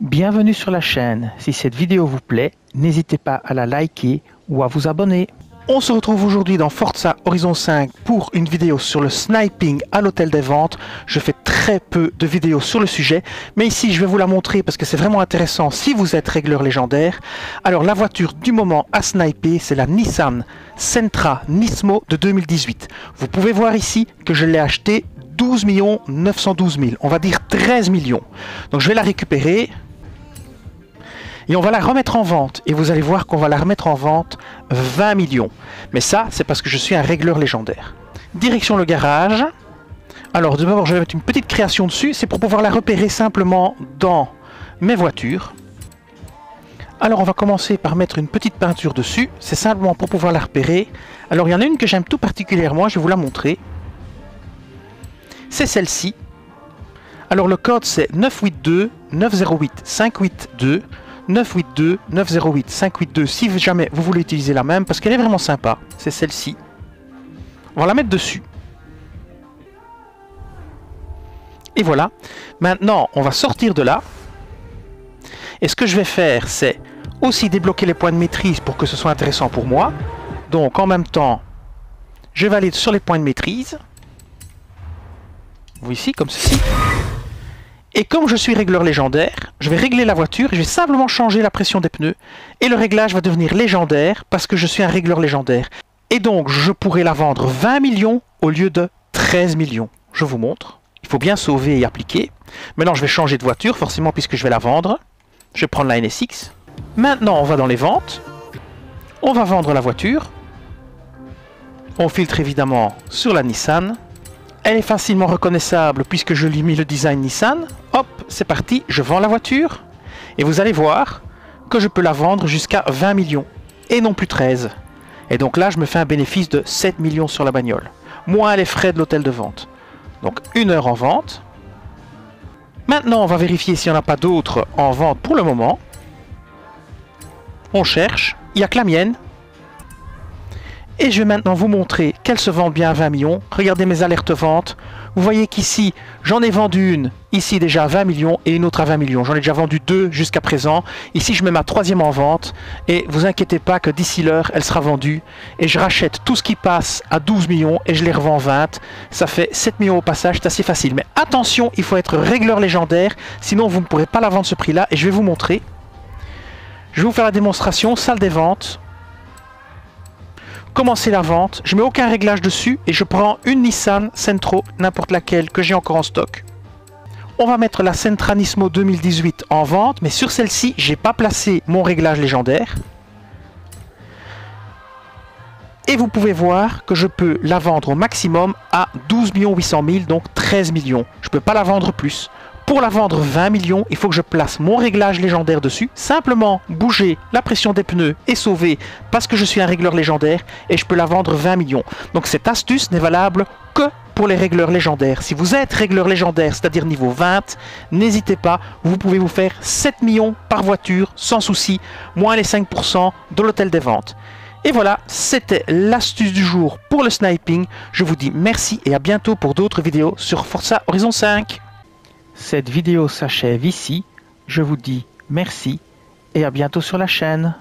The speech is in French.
Bienvenue sur la chaîne. Si cette vidéo vous plaît, n'hésitez pas à la liker ou à vous abonner. On se retrouve aujourd'hui dans Forza Horizon 5 pour une vidéo sur le sniping à l'hôtel des ventes. Je fais très peu de vidéos sur le sujet, mais ici je vais vous la montrer parce que c'est vraiment intéressant si vous êtes régleur légendaire. Alors la voiture du moment à sniper, c'est la Nissan Sentra Nismo de 2018. Vous pouvez voir ici que je l'ai acheté 12 912 000, on va dire 13 millions. Donc je vais la récupérer, et on va la remettre en vente. Et vous allez voir qu'on va la remettre en vente 20 millions. Mais ça, c'est parce que je suis un régleur légendaire. Direction le garage. Alors d'abord, je vais mettre une petite création dessus. C'est pour pouvoir la repérer simplement dans mes voitures. Alors on va commencer par mettre une petite peinture dessus. C'est simplement pour pouvoir la repérer. Alors il y en a une que j'aime tout particulièrement. Je vais vous la montrer. C'est celle-ci. Alors le code c'est 982 908 582 982 908 582 si jamais vous voulez utiliser la même parce qu'elle est vraiment sympa. C'est celle-ci. On va la mettre dessus. Et voilà. Maintenant, on va sortir de là. Et ce que je vais faire, c'est aussi débloquer les points de maîtrise pour que ce soit intéressant pour moi. Donc, en même temps, je vais aller sur les points de maîtrise. Vous ici, comme ceci. Et comme je suis régleur légendaire, je vais régler la voiture, je vais simplement changer la pression des pneus, et le réglage va devenir légendaire parce que je suis un régleur légendaire. Et donc je pourrai la vendre 20 millions au lieu de 13 millions. Je vous montre. Il faut bien sauver et appliquer. Maintenant je vais changer de voiture, forcément puisque je vais la vendre. Je vais prendre la NSX. Maintenant on va dans les ventes. On va vendre la voiture. On filtre évidemment sur la Nissan. Elle est facilement reconnaissable puisque je lui ai mis le design Nissan. Hop, c'est parti, je vends la voiture. Et vous allez voir que je peux la vendre jusqu'à 20 millions et non plus 13. Et donc là, je me fais un bénéfice de 7 millions sur la bagnole. Moins les frais de l'hôtel de vente. Donc une heure en vente. Maintenant, on va vérifier s'il n'y en a pas d'autres en vente pour le moment. On cherche. Il n'y a que la mienne. Et je vais maintenant vous montrer qu'elle se vend bien à 20 millions. Regardez mes alertes ventes. Vous voyez qu'ici, j'en ai vendu une, ici déjà à 20 millions, et une autre à 20 millions. J'en ai déjà vendu deux jusqu'à présent. Ici, je mets ma troisième en vente. Et vous inquiétez pas que d'ici l'heure, elle sera vendue. Et je rachète tout ce qui passe à 12 millions et je les revends 20. Ça fait 7 millions au passage, c'est assez facile. Mais attention, il faut être régleur légendaire, sinon vous ne pourrez pas la vendre ce prix-là. Et je vais vous montrer. Je vais vous faire la démonstration, salle des ventes commencer la vente, je mets aucun réglage dessus et je prends une Nissan Centro, n'importe laquelle, que j'ai encore en stock. On va mettre la Sentra Nismo 2018 en vente, mais sur celle-ci, j'ai pas placé mon réglage légendaire. Et vous pouvez voir que je peux la vendre au maximum à 12 800 000, donc 13 millions. Je ne peux pas la vendre plus. Pour la vendre 20 millions, il faut que je place mon réglage légendaire dessus. Simplement bouger la pression des pneus et sauver parce que je suis un régleur légendaire et je peux la vendre 20 millions. Donc cette astuce n'est valable que pour les régleurs légendaires. Si vous êtes régleur légendaire, c'est-à-dire niveau 20, n'hésitez pas, vous pouvez vous faire 7 millions par voiture sans souci, moins les 5% de l'hôtel des ventes. Et voilà, c'était l'astuce du jour pour le sniping. Je vous dis merci et à bientôt pour d'autres vidéos sur Forza Horizon 5. Cette vidéo s'achève ici. Je vous dis merci et à bientôt sur la chaîne.